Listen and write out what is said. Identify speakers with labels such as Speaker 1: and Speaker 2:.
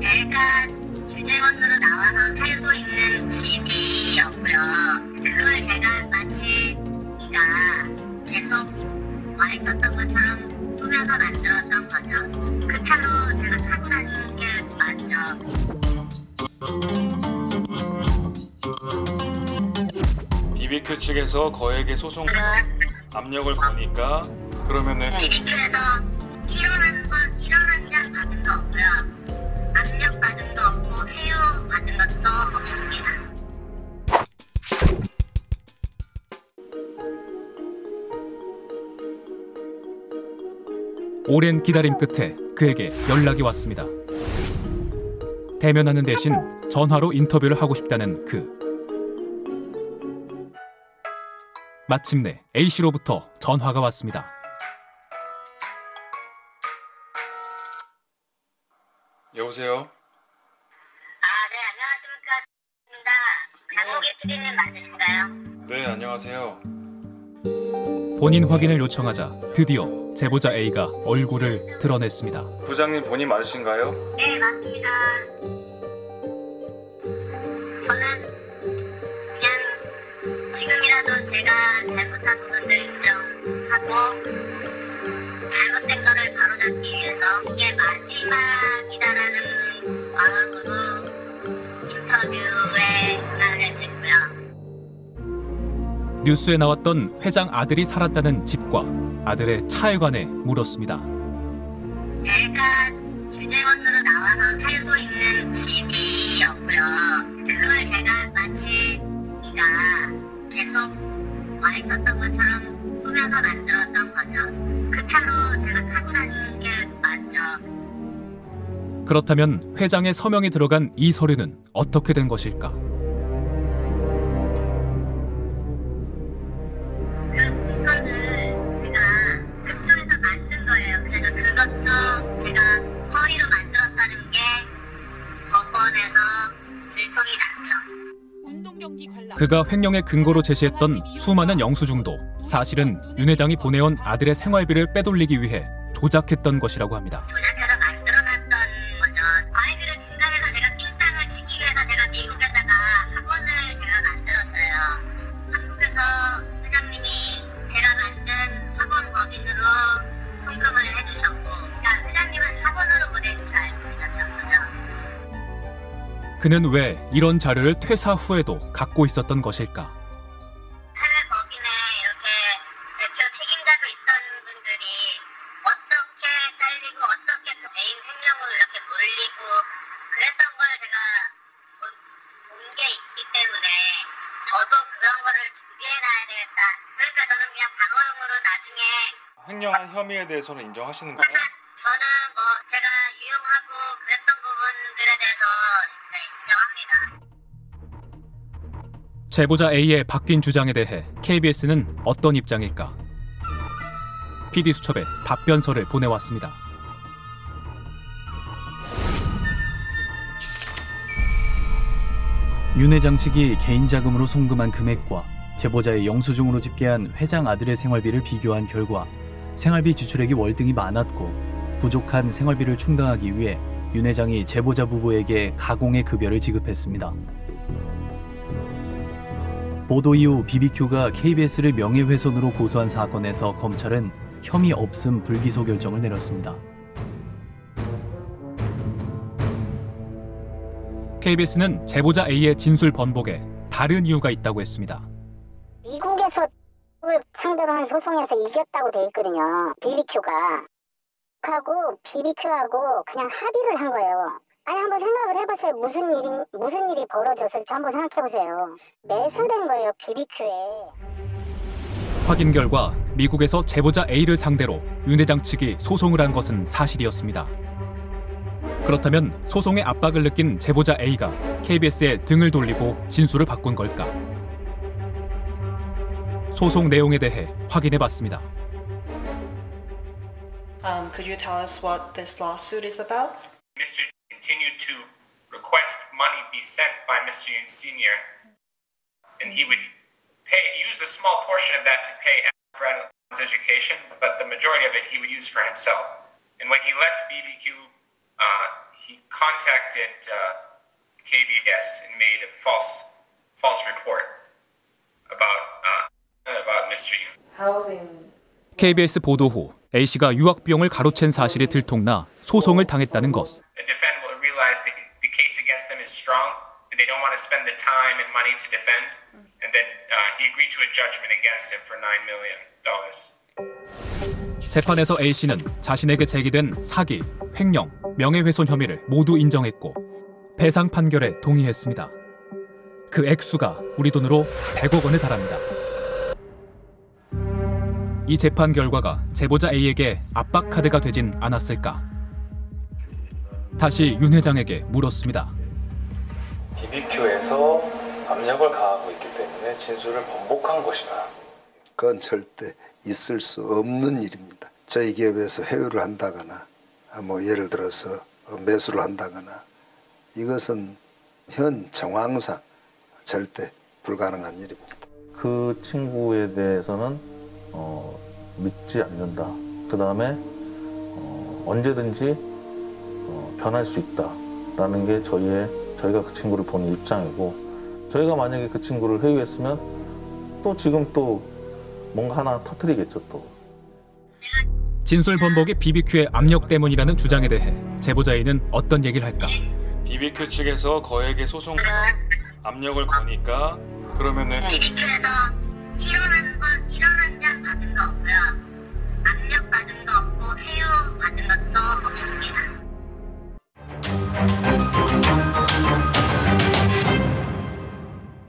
Speaker 1: 제가 주재원으로 나와서 살고 있는 집이었고요. 그걸 제가 마치 네가 계속 와 있었던 것처럼 꾸며서 만들었던 거죠. 그 차로 제가 타고 다니는 게 맞죠.
Speaker 2: BBQ 측에서 거액의 소송 압력을 거니까 그러면은
Speaker 1: BBQ에서 일어난 건 일어난 장 받은 거 없고요. 압력 받은 거 없고 해요 받은 것도 없습니다.
Speaker 3: 오랜 기다림 끝에 그에게 연락이 왔습니다. 대면하는 대신 전화로 인터뷰를 하고 싶다는 그. 마침내 A씨로부터 전화가 왔습니다.
Speaker 2: 여보세요.
Speaker 1: 아, 네, 안녕하십니까. 입니다 장목이 PD님 맞으신가요?
Speaker 2: 네 안녕하세요.
Speaker 3: 본인 확인을 요청하자 드디어 제보자 A가 얼굴을 드러냈습니다.
Speaker 2: 부장님 본인 맞으신가요?
Speaker 1: 네, 맞습니다. 잘못한 부분들 인정하고 잘못된 거를 바로잡기 위해서 이게 마지막이다라는 마음으로 인터뷰에 응하게 됐고요.
Speaker 3: 뉴스에 나왔던 회장 아들이 살았다는 집과 아들의 차에 관해 물었습니다.
Speaker 1: 제가 주재원으로 나와서 살고 있는 집이었고요. 그걸 제가 마치 계속 와 있었던 것처럼 꾸며서 만들었던 거죠. 그 차로 제가 타고 다니는 게 맞죠.
Speaker 3: 그렇다면 회장의 서명이 들어간 이 서류는 어떻게 된 것일까?
Speaker 1: 그 들통이 났죠.
Speaker 3: 그가 횡령의 근거로 제시했던 수많은 영수증도 사실은 윤 회장이 보내온 아들의 생활비를 빼돌리기 위해 조작했던 것이라고 합니다. 그는 왜 이런 자료를 퇴사 후에도 갖고 있었던 것일까?
Speaker 1: 해외 법인에 이렇게 대표 책임자로 있던 분들이 어떻게 잘리고 어떻게 그 개인 횡령으로 이렇게 몰리고 그랬던 걸 제가 본 게 있기 때문에 저도 그런 거를 준비해놔야 되겠다. 그러니까 저는 그냥 방어용으로 나중에
Speaker 2: 횡령한 혐의에 대해서는 인정하시는가요?
Speaker 3: 제보자 A의 바뀐 주장에 대해 KBS는 어떤 입장일까? PD 수첩에 답변서를 보내왔습니다.
Speaker 4: 윤 회장 측이 개인 자금으로 송금한 금액과 제보자의 영수증으로 집계한 회장 아들의 생활비를 비교한 결과 생활비 지출액이 월등히 많았고 부족한 생활비를 충당하기 위해 윤 회장이 제보자 부부에게 가공의 급여를 지급했습니다. 보도 이후 BBQ가 KBS를 명예훼손으로 고소한 사건에서 검찰은 혐의 없음 불기소 결정을 내렸습니다.
Speaker 3: KBS는 제보자 A의 진술 번복에 다른 이유가 있다고 했습니다.
Speaker 5: 미국에서 을 상대로 한 소송에서 이겼다고 돼 있거든요. BBQ가. 하고 BBQ하고 그냥 합의를 한 거예요. 아니 한번 생각을 해보세요. 무슨 일이 무슨 일이 벌어졌을지 한번 생각해 보세요. 매수된 거예요. BBQ에.
Speaker 3: 확인 결과 미국에서 제보자 A를 상대로 윤 회장 측이 소송을 한 것은 사실이었습니다. 그렇다면 소송의 압박을 느낀 제보자 A가 KBS에 등을 돌리고 진술을 바꾼 걸까? 소송 내용에 대해 확인해 봤습니다.
Speaker 6: Um, could you tell us what this lawsuit is about?
Speaker 7: Mr. continued to request money be sent by Mr. Yoon Sr. And he would pay use a small portion of that to pay Bradley's education. information, but the majority of it he would use for himself. And when he left BBQ, uh, he contacted uh, KBS and made a false false report about uh, about Mr. Yoon.
Speaker 6: Housing
Speaker 3: KBS 보도 후 A 씨가 유학 비용을 가로챈 사실이 들통나 소송을 당했다는 것.
Speaker 7: Spend the time and money to defend. And then uh, he agreed to a judgment against him for nine million dollars.
Speaker 3: 재판에서 A 씨는 자신에게 제기된 사기, 횡령, 명예훼손 혐의를 모두 인정했고 배상 판결에 동의했습니다. 그 액수가 우리 돈으로 100억 원에 달합니다. 이 재판 결과가 제보자 A에게 압박 카드가 되진 않았을까? 다시 윤 회장에게 물었습니다.
Speaker 2: BBQ에서 압력을 가하고 있기 때문에 진술을 번복한 것이다.
Speaker 8: 그건 절대 있을 수 없는 일입니다. 저희 기업에서 회유를 한다거나 아, 뭐 예를 들어서 매수를 한다거나 이것은 현 정황상 절대 불가능한 일입니다.
Speaker 9: 그 친구에 대해서는 어, 믿지 않는다. 그 다음에 어, 언제든지 어, 변할 수 있다라는 게 저희의 저희가 그 친구를 보는 입장이고 저희가 만약에 그 친구를 회유했으면 또 지금 또 뭔가 하나 터트리겠죠 또.
Speaker 3: 진술 번복이 BBQ의 압력 때문이라는 주장에 대해 제보자 A는 어떤 얘기를 할까?
Speaker 2: BBQ 측에서 거액의 소송 압력을 거니까 그러면은